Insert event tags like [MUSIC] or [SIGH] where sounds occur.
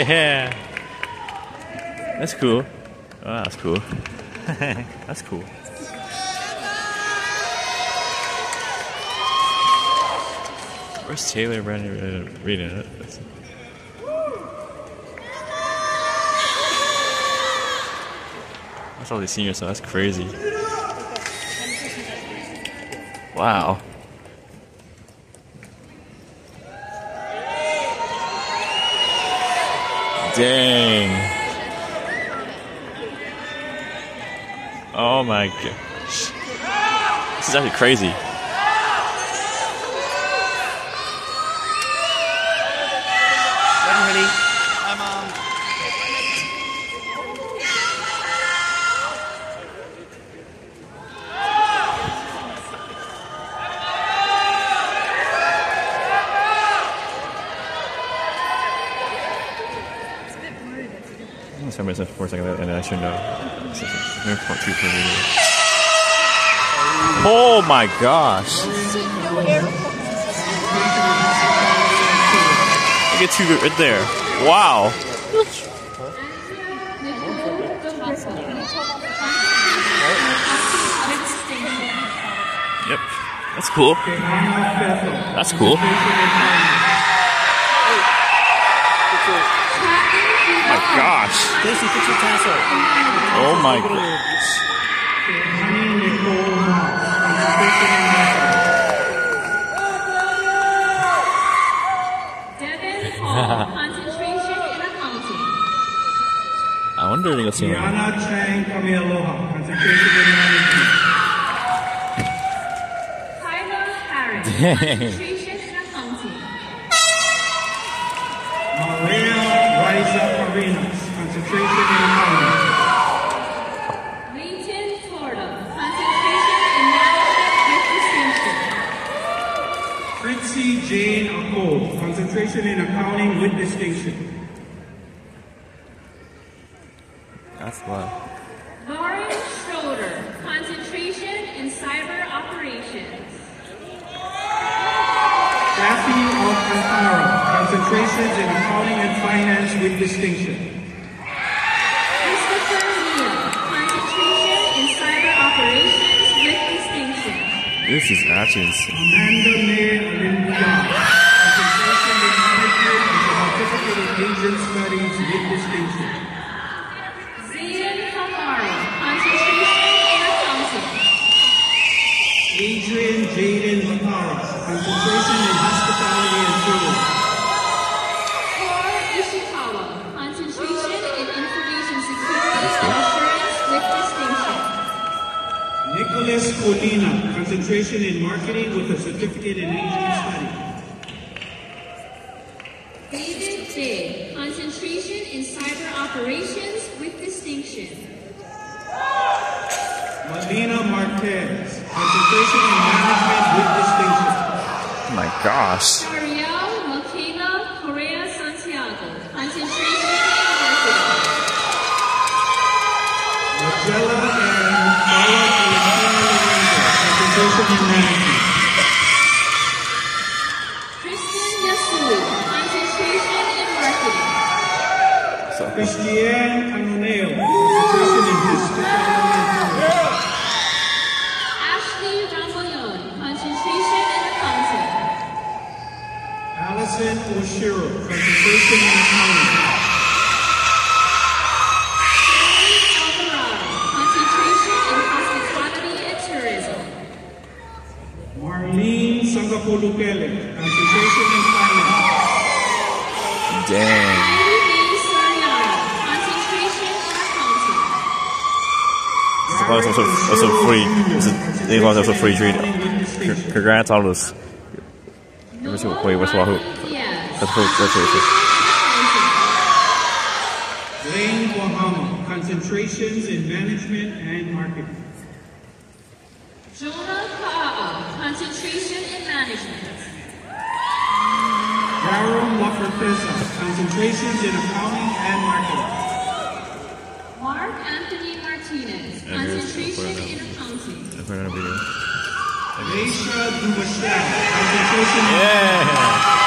Yeah. That's cool. Oh, that's cool. [LAUGHS] that's cool. Where's Taylor Brandon uh, reading it? That's- That's all these seniors, so that's crazy. Wow. Dang. Oh my gosh. This is actually crazy. Sorry, myself for a second, and I should know. Oh my gosh! Look at two right there. Wow. Yep. That's cool. That's cool. Gosh. Casey, fix your tassel. Oh my gosh. Devin Hall, concentration in accounting. I wonder if they go see. Yana Chang Kamialoha, concentration in. Kyla Harris, concentration in accounting. Maria Riza Farinas, concentration in accounting. Leighton Torda, concentration in management with distinction. Fritzy Jane Ako, concentration in accounting with distinction. That's why. Lauren Schroeder, concentration in cyber operations. Kathy Alcantara, concentrations in accounting and finance with distinction. Christopher Neal, concentration in cyber operations with distinction. This is actually insane. Amanda May Olympia, concentration in management and certificate in Asian studies with distinction. Zayden Kamara, concentration in accounting. Adrian Jaden Nicholas Colina, concentration in marketing with a certificate in Asian studies. David Day, concentration in cyber operations with distinction. Malina Marquez, concentration in management with distinction. Oh my gosh. Ariel Michaela Correa Santiago, concentration in marketing. Marcella and Paula Valentina Lorenzo, concentration in marketing. Ashley. Allison Oshiro, concentration in accounting. Sherry Alvarado, concentration in hospitality and tourism. Marlene Sangapolukele, concentration in finance. Dang. Lady May Soriano, concentration in accounting. This is also, also free. This is also free treat. Congrats on this. What's your- wait, what's Wahoo? Diaz, That's cool. That's cool. Blaine Wahama, concentrations in management and marketing. Jonah Ka'a, concentration in management. Daryl Lafortesa, concentrations in accounting and marketing. Mark Anthony Martinez, Yeah, concentration in accounting. I put it on a video. Aisha Dubashad, concentration in Yeah.